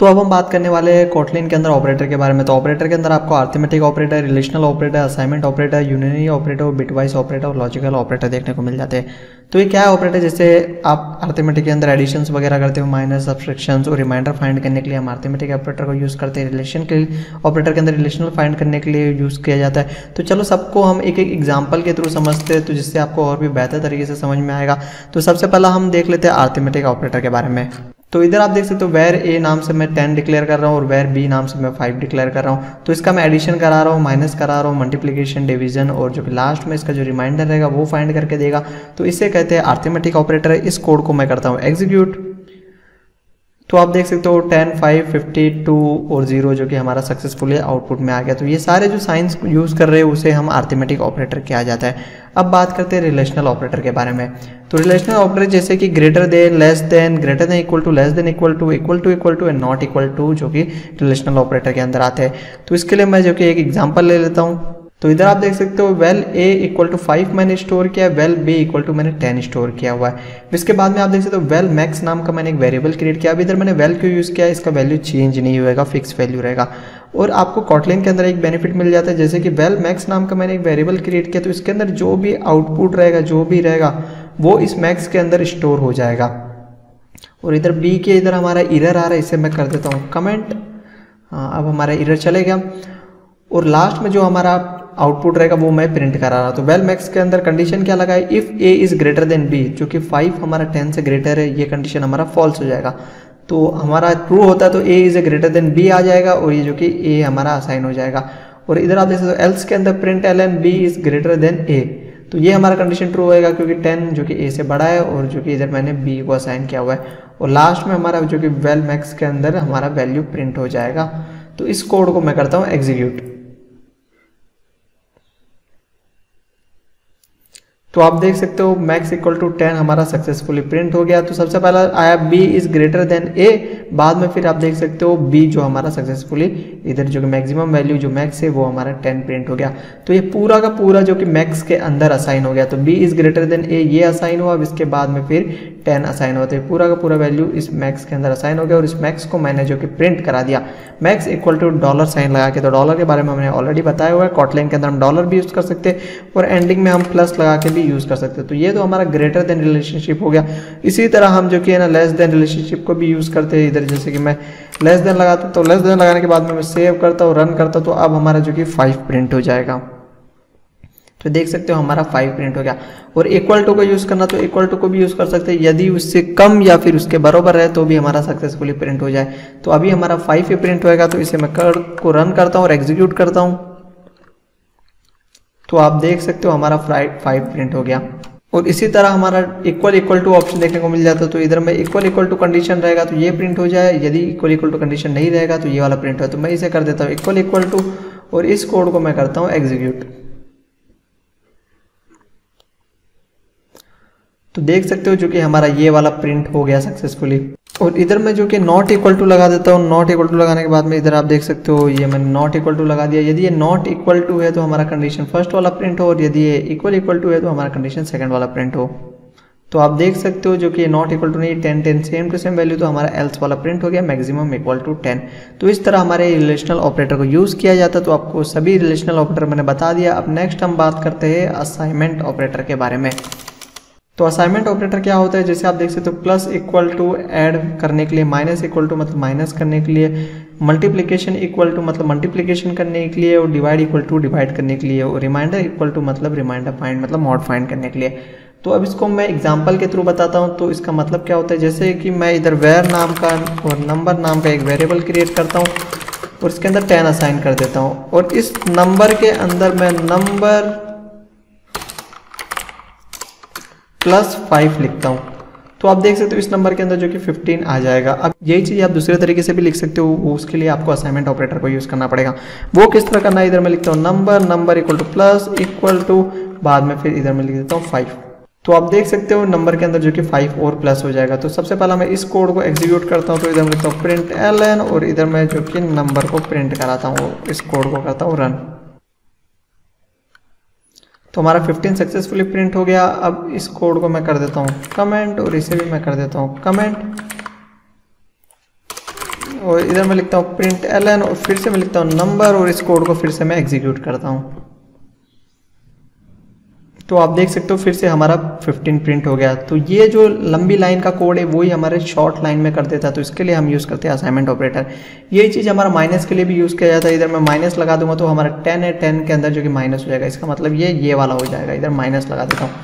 तो अब हम बात करने वाले हैं कोटलिन के अंदर ऑपरेटर के बारे में। तो ऑपरेटर के अंदर आपको arithmetic operator relational operator assignment operator unary operator bitwise operator और लॉजिकल ऑपरेटर देखने को मिल जाते हैं। तो ये क्या है ऑपरेटर जैसे आप आर्थमेटिक के अंदर एडिशन वगैरह करते हो माइनस सब्सट्रैक्शन और रिमाइंडर फाइंड करने के लिए हम आर्थमेटिक ऑपरेटर को यूज़ करते हैं। रिलेशन के ऑपरेटर के अंदर रिलेशनल फाइंड करने के लिए यूज़ किया जाता है। तो चलो सबको हम एक एक एग्ज़ाम्पल के थ्रू समझते हैं तो जिससे आपको और भी बेहतर तरीके से समझ में आएगा। तो सबसे पहला हम देख लेते हैं आर्थमेटिक ऑपरेटर के बारे में। तो इधर आप देख सकते हो वेर ए नाम से मैं टेन डिक्लेयर कर रहा हूँ और वेर बी नाम से मैं फाइव डिक्लेयर कर रहा हूँ। तो इसका मैं एडिशन करा रहा हूँ माइनस करा रहा हूँ मल्टीप्लीकेशन डिवीज़न और जो लास्ट में इसका जो रिमाइंडर रहेगा, वो फाइंड करके देगा। तो इसे कहते हैं आर्थमेटिक ऑपरेटर इस कोड को मैं करता हूँ एग्जीक्यूट तो आप देख सकते हो टेन फाइव फिफ्टी टू और ज़ीरो जो कि हमारा सक्सेसफुली आउटपुट में आ गया। तो ये सारे जो साइंस यूज़ कर रहे हैं, उसे हम आर्थमेटिक ऑपरेटर किया जाता है। अब बात करते हैं रिलेशनल ऑपरेटर के बारे में। तो रिलेशनल ऑपरेटर जैसे कि greater than less than greater than equal to less than equal to equal to equal to and not equal to जो कि रिलेशनल ऑपरेटर के अंदर आते हैं। तो इसके लिए मैं जो कि एक एग्ज़ाम्पल ले लेता हूँ। तो इधर आप देख सकते हो well A equal to five मैंने स्टोर किया वेल बी इक्वल टू मैंने टेन स्टोर किया हुआ है। इसके बाद में आप देख सकते हो वेल मैक्स नाम का मैंने एक वेरिएबल क्रिएट किया। अभी इधर मैंने वेल क्यों यूज़ किया इसका वैल्यू चेंज नहीं होएगा फिक्स वैल्यू रहेगा। और आपको कॉटलिन के अंदर एक बेनिफिट मिल जाता है, जैसे कि वेल मैक्स नाम का मैंने एक वेरिएबल क्रिएट किया तो इसके अंदर जो भी आउटपुट रहेगा, जो भी रहेगा, वो इस मैक्स के अंदर स्टोर हो जाएगा। और इधर बी के इधर हमारा इरर आ रहा है, इसे मैं कर देता हूँ कमेंट हाँ अब हमारा इरर चलेगा। और लास्ट में जो हमारा आउटपुट रहेगा, वो मैं प्रिंट करा रहा हूँ। तो वेल, मैक्स के अंदर कंडीशन क्या लगा है if A is greater than B जो कि फाइव हमारा टेन से ग्रेटर है, ये कंडीशन हमारा फॉल्स हो जाएगा। तो हमारा ट्रू होता है तो A is A greater than B आ जाएगा, और ये जो कि ए हमारा असाइन हो जाएगा। और इधर आप देख सकते हो एल्स के अंदर print L N B is greater than A तो ये हमारा कंडीशन ट्रू होएगा, क्योंकि टेन जो कि ए से बड़ा है, और जो कि इधर मैंने बी को असाइन किया हुआ है। और लास्ट में हमारा जो कि वेल, मैक्स के अंदर हमारा वैल्यू प्रिंट हो जाएगा। तो इस कोड को मैं करता हूँ एग्जीक्यूट तो आप देख सकते हो मैक्स इक्वल टू टेन हमारा सक्सेसफुली प्रिंट हो गया। तो सबसे पहला आया B is greater than A बाद में फिर आप देख सकते हो बी जो हमारा सक्सेसफुली इधर जो मैक्सिमम वैल्यू जो मैक्स है, वो हमारा टेन प्रिंट हो गया। तो ये पूरा का पूरा जो कि मैक्स के अंदर असाइन हो गया। तो B is greater than A ये असाइन हुआ, अब इसके बाद में फिर टेन असाइन हुआ। तो पूरा का पूरा वैल्यू इस मैक्स के अंदर असाइन हो गया और इस मैक्स को मैंने जो कि प्रिंट करा दिया। Max equal to dollar sign लगा के तो डॉलर के बारे में हमने ऑलरेडी बताया हुआ है। कॉटलाइन के अंदर हम डॉलर भी यूज़ कर सकते हैं और एंडिंग में हम प्लस लगा के भी यूज़ कर सकते हैं। तो ये तो हमारा ग्रेटर देन रिलेशनशिप हो गया। इसी तरह हम जो कि है ना लेस देन रिलेशनशिप को भी यूज़ करते हैं। इधर जैसे कि मैं लेस देन लगाता हूँ तो लेस देन लगाने के बाद में मैं सेव करता हूँ रन करता तो अब हमारा जो कि फाइव प्रिंट हो जाएगा। तो देख सकते हो हमारा फाइव प्रिंट हो गया। और इक्वल टू को यूज़ करना तो इक्वल टू को भी यूज़ कर सकते हैं। यदि उससे कम या फिर उसके बराबर है तो भी हमारा सक्सेसफुली प्रिंट हो जाए। तो अभी हमारा फाइव ही प्रिंट होएगा तो इसे मैं कर को रन करता हूँ और एग्जीक्यूट करता हूँ। तो आप देख सकते हो हमारा फाइव प्रिंट हो गया। और इसी तरह हमारा इक्वल इक्वल टू ऑप्शन देखने को मिल जाता है। तो इधर में इक्वल इक्वल टू कंडीशन रहेगा तो ये प्रिंट हो जाए। यदि इक्वल इक्वल टू कंडीशन नहीं रहेगा तो ये वाला प्रिंट हो। तो मैं इसे कर देता हूँ इक्वल इक्वल टू और इस कोड को मैं करता हूँ एग्जीक्यूट तो देख सकते हो जो कि हमारा ये वाला प्रिंट हो गया सक्सेसफुली और इधर मैं जो कि नॉट इक्वल टू लगा देता हूँ नॉट इक्वल टू लगाने के बाद में इधर आप देख सकते हो, ये मैंने नॉट इक्वल टू लगा दिया। यदि ये नॉट इक्वल टू है तो हमारा कंडीशन फ़र्स्ट वाला प्रिंट हो, और यदि ये इक्वल इक्वल टू है तो हमारा कंडीशन सेकंड वाला प्रिंट हो। तो आप देख सकते हो जो कि नॉट इक्वल टू नहीं ten ten same to same value तो हमारा एल्स वाला प्रिंट हो गया मैक्सिमम इक्वल टू टेन तो इस तरह हमारे रिलेशनल ऑपरेटर को यूज़ किया जाता तो आपको सभी रिलेशनल ऑपरेटर मैंने बता दिया। अब नेक्स्ट हम बात करते हैं असाइनमेंट ऑपरेटर के बारे में। तो असाइनमेंट ऑपरेटर क्या होता है? जैसे आप देख सकते हो तो प्लस इक्वल टू ऐड करने के लिए माइनस इक्वल टू मतलब माइनस करने के लिए मल्टीप्लिकेशन इक्वल टू मतलब मल्टीप्लिकेशन करने के लिए, और डिवाइड इक्वल टू डिवाइड करने के लिए, और रिमाइंडर इक्वल टू मतलब रिमाइंडर फाइंड मतलब मॉड फाइंड करने के लिए। तो अब इसको मैं एग्ज़ाम्पल के थ्रू बताता हूँ तो इसका मतलब क्या होता है? जैसे कि मैं इधर वेयर नाम का और नंबर नाम का एक वेरिएबल क्रिएट करता हूँ, और इसके अंदर टेन असाइन कर देता हूँ, और इस नंबर के अंदर मैं नंबर प्लस फाइव लिखता हूँ। तो आप देख सकते हो इस नंबर के अंदर जो कि 15 आ जाएगा। अब यही चीज़ आप दूसरे तरीके से भी लिख सकते हो उसके लिए आपको असाइनमेंट ऑपरेटर को यूज़ करना पड़ेगा। वो किस तरह करना है, इधर मैं लिखता हूँ number number equal to plus equal to बाद में फिर इधर मैं लिख देता हूँ फाइव तो आप देख सकते हो नंबर के अंदर जो कि फाइव और प्लस हो जाएगा। तो सबसे पहला मैं इस कोड को एग्जीक्यूट करता हूँ तो इधर मैं लिखता हूँ प्रिंट एल एन और इधर मैं जो कि नंबर को प्रिंट कराता हूँ इस कोड को करता हूँ रन तो हमारा 15 सक्सेसफुली प्रिंट हो गया। अब इस कोड को मैं कर देता हूँ। कमेंट और इसे भी मैं कर देता हूँ। कमेंट और इधर मैं लिखता हूँ प्रिंट एल एन और फिर से मैं लिखता हूँ नंबर और इस कोड को फिर से मैं एग्जीक्यूट करता हूँ। तो आप देख सकते हो फिर से हमारा 15 प्रिंट हो गया। तो ये जो लंबी लाइन का कोड है, वही हमारे शॉर्ट लाइन में कर देता है। तो इसके लिए हम यूज़ करते हैं असाइनमेंट ऑपरेटर ये चीज़ हमारा माइनस के लिए भी यूज़ किया जाता है। इधर मैं माइनस लगा दूँगा तो हमारा टेन है टेन के अंदर जो कि माइनस हो जाएगा। इसका मतलब ये ये वाला हो जाएगा। इधर माइनस लगा देता हूँ।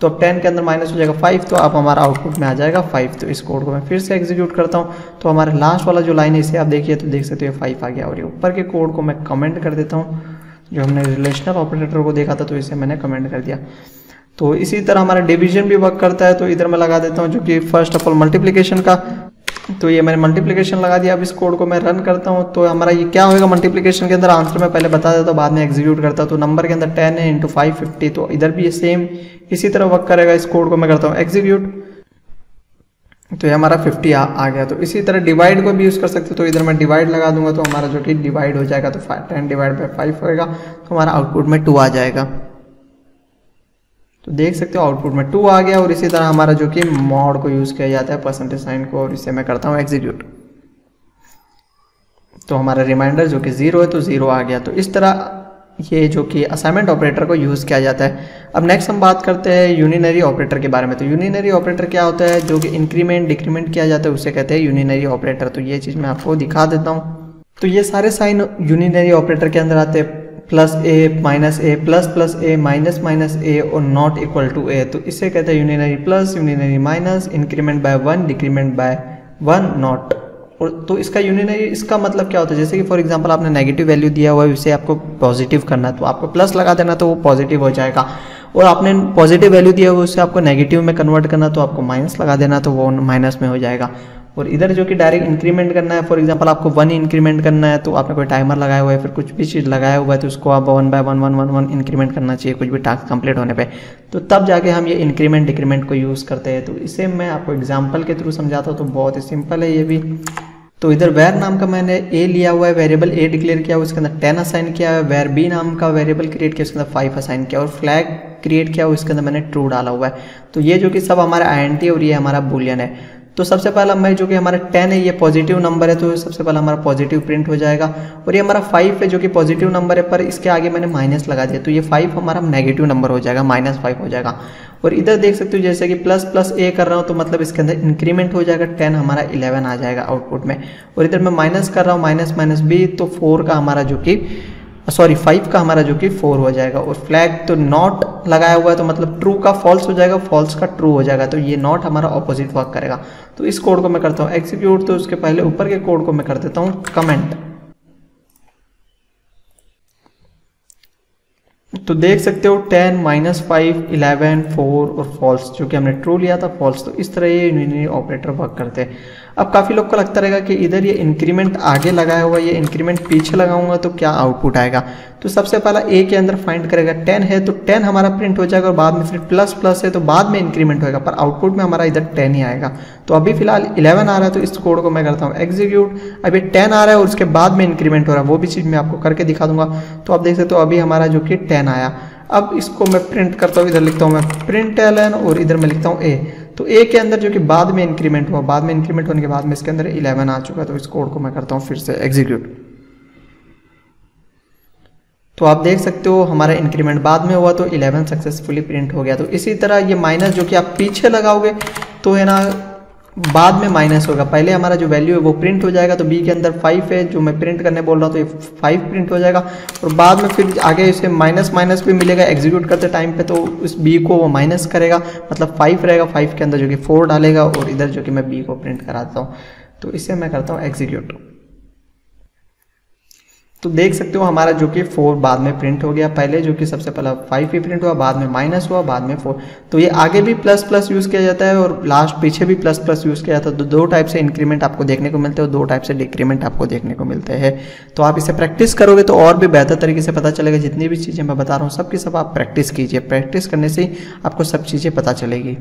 तो अब टेन के अंदर माइनस हो जाएगा फाइव तो आप हमारा आउटपुट में आ जाएगा फाइव तो इस कोड को मैं फिर से एग्जीक्यूट करता हूँ। तो हमारे लास्ट वाला जो लाइन है, इसे आप देखिए तो देख सकते हो फाइव आ गया। और ये ऊपर के कोड को मैं कमेंट कर देता हूँ। जो हमने रिलेशनल ऑपरेटर को देखा था तो इसे मैंने कमेंट कर दिया। तो इसी तरह हमारा डिवीज़न भी वर्क करता है तो इधर मैं लगा देता हूँ, जो कि फ़र्स्ट ऑफ़ ऑल मल्टीप्लीकेशन का। तो ये मैंने मल्टीप्लीकेशन लगा दिया। अब इस कोड को मैं रन करता हूँ तो हमारा ये क्या होगा मल्टीप्लीकेशन के अंदर आंसर मैं पहले बता देता हूँ, बाद में एग्जीक्यूट करता तो नंबर के अंदर टेन है इंटू फाइव फिफ्टी तो इधर भी ये सेम इसी तरह वर्क करेगा। इस कोड को मैं करता हूँ एग्जीक्यूट तो ये हमारा 50 आ, आ गया। तो इसी तरह डिवाइड को भी यूज़ कर सकते हो। तो इधर मैं डिवाइड लगा दूँगा तो हमारा जो कि डिवाइड हो जाएगा तो टेन डिवाइड बाई फाइव होएगा। तो हमारा आउटपुट में टू आ जाएगा। तो देख सकते हो आउटपुट में टू आ गया और इसी तरह हमारा जो कि मॉड को यूज़ किया जाता है परसेंटेज साइन को और इसे मैं करता हूँ एग्जीक्यूट तो हमारा रिमाइंडर जो कि ज़ीरो है तो ज़ीरो आ गया। तो इस तरह ये जो कि असाइनमेंट ऑपरेटर को यूज़ किया जाता है। अब नेक्स्ट हम बात करते हैं यूनिनरी ऑपरेटर के बारे में। तो यूनिनरी ऑपरेटर क्या होता है? जो कि इंक्रीमेंट डिक्रीमेंट किया जाता है, उसे कहते हैं यूनिनरी ऑपरेटर तो ये चीज़ मैं आपको दिखा देता हूँ। तो ये सारे साइन यूनिनरी ऑपरेटर के अंदर आते हैं। Plus A minus A plus plus A minus minus A और नॉट इक्वल टू ए तो इसे कहते हैं unary plus unary minus increment by one decrement by one not और तो इसका यूनिनरी इसका मतलब क्या होता है? जैसे कि फॉर एग्जांपल आपने नेगेटिव वैल्यू दिया हुआ है, उसे आपको पॉजिटिव करना है तो आपको प्लस लगा देना तो वो पॉजिटिव हो जाएगा। और आपने पॉजिटिव वैल्यू दिया हुआ उससे आपको नेगेटिव में कन्वर्ट करना तो आपको माइनस लगा देना तो वो माइनस में हो जाएगा। और इधर जो कि डायरेक्ट इंक्रीमेंट करना है फॉर एग्जांपल आपको वन इंक्रीमेंट करना है तो आपने कोई टाइमर लगाया हुआ है, फिर कुछ भी चीज़ लगाया हुआ है तो उसको आप one by one one one one increment करना चाहिए, कुछ भी टास्क कंप्लीट होने पे। तो तब जाके हम ये इंक्रीमेंट डिक्रीमेंट को यूज़ करते हैं। तो इसे मैं आपको एग्ज़ाम्पल के थ्रू समझाता हूँ तो बहुत ही सिंपल है ये भी। तो इधर वेर नाम का मैंने ए लिया हुआ है वेरिएबल ए डिक्लेयर किया हुआ उसके अंदर टेन असाइन किया है वेर बी नाम का वेरिएबल क्रिएट किया, उसके अंदर फाइव असाइन किया और फ्लैग क्रिएट किया, उसके अंदर मैंने ट्रू डाला हुआ है। तो ये जो कि सब हमारा आई और ये हमारा बुलियन है। तो सबसे पहला मैं जो कि हमारा टेन है, ये पॉजिटिव नंबर है तो सबसे पहला हमारा पॉजिटिव प्रिंट हो जाएगा। और ये हमारा फाइव है जो कि पॉजिटिव नंबर है, पर इसके आगे मैंने माइनस लगा दिया तो ये फाइव हमारा नेगेटिव नंबर हो जाएगा माइनस फाइव हो जाएगा। और इधर देख सकते हो जैसे कि प्लस प्लस ए कर रहा हूँ तो मतलब इसके अंदर इंक्रीमेंट हो जाएगा टेन हमारा इलेवन आ जाएगा आउटपुट में। और इधर मैं माइनस कर रहा हूँ माइनस माइनस बी तो फोर का हमारा जो कि सॉरी फाइव का हमारा जो कि फोर हो जाएगा। और फ्लैग तो नॉट लगाया हुआ है तो मतलब ट्रू का फॉल्स हो जाएगा फॉल्स का ट्रू हो जाएगा तो ये नॉट हमारा ऑपोजिट वर्क करेगा। तो इस कोड को मैं करता हूँ। एक्सिक्यूट तो उसके पहले ऊपर के कोड को मैं कर देता हूँ। कमेंट तो देख सकते हो ten minus five, eleven, four और फॉल्स, जो कि हमने ट्रू लिया था, फॉल्स। तो इस तरह ये ऑपरेटर वर्क करते हैं। अब काफ़ी लोग को लगता रहेगा कि इधर ये इंक्रीमेंट आगे लगाया हुआ, ये इंक्रीमेंट पीछे लगाऊँगा तो क्या आउटपुट आएगा? तो सबसे पहला ए के अंदर फाइंड करेगा टेन है तो टेन हमारा प्रिंट हो जाएगा और बाद में फिर प्लस प्लस है तो बाद में इंक्रीमेंट होगा पर आउटपुट में हमारा इधर टेन ही आएगा। तो अभी फ़िलहाल इलेवन आ रहा है तो इस कोड को मैं करता हूँ एग्जीक्यूट अभी टेन आ रहा है और उसके बाद में इंक्रीमेंट हो रहा है, वो भी चीज़ मैं आपको करके दिखा दूँगा। तो आप देख सकते हो, अभी हमारा जो कि टेन आया। अब इसको मैं प्रिंट करता हूँ, इधर लिखता हूँ मैं प्रिंट एल और इधर मैं लिखता हूँ ए तो ए के अंदर जो कि बाद में इंक्रीमेंट हुआ, बाद में इंक्रीमेंट होने के बाद में इसके अंदर इलेवन आ चुका तो इस कोड को मैं करता हूँ फिर से एग्जीक्यूट तो आप देख सकते हो हमारा इंक्रीमेंट बाद में हुआ तो 11 सक्सेसफुली प्रिंट हो गया। तो इसी तरह ये माइनस जो कि आप पीछे लगाओगे तो है ना बाद में माइनस होगा। पहले हमारा जो वैल्यू है वो प्रिंट हो जाएगा तो बी के अंदर फाइव है, जो मैं प्रिंट करने बोल रहा हूँ तो ये फाइव प्रिंट हो जाएगा। और बाद में फिर आगे इसे माइनस माइनस भी मिलेगा एग्जीक्यूट करते टाइम पे तो उस बी को वो माइनस करेगा। मतलब फाइव रहेगा फाइव के अंदर, जो कि फोर डालेगा, और इधर जो कि मैं बी को प्रिंट कराता हूँ। तो इसे मैं करता हूँ एग्जीक्यूट तो देख सकते हो हमारा जो कि फोर बाद में प्रिंट हो गया। पहले जो कि सबसे पहला फाइव ही प्रिंट हुआ, बाद में माइनस हुआ, बाद में फोर तो ये आगे भी प्लस प्लस यूज़ किया जाता है और लास्ट पीछे भी प्लस प्लस यूज़ किया जाता है। तो दो टाइप से इंक्रीमेंट आपको देखने को मिलते हैं और दो टाइप से डिक्रीमेंट आपको देखने को मिलते हैं। तो आप इसे प्रैक्टिस करोगे तो और भी बेहतर तरीके से पता चलेगा। जितनी भी चीज़ें मैं बता रहा हूँ सबकी सब आप प्रैक्टिस कीजिए। प्रैक्टिस करने से आपको सब चीज़ें पता चलेगी।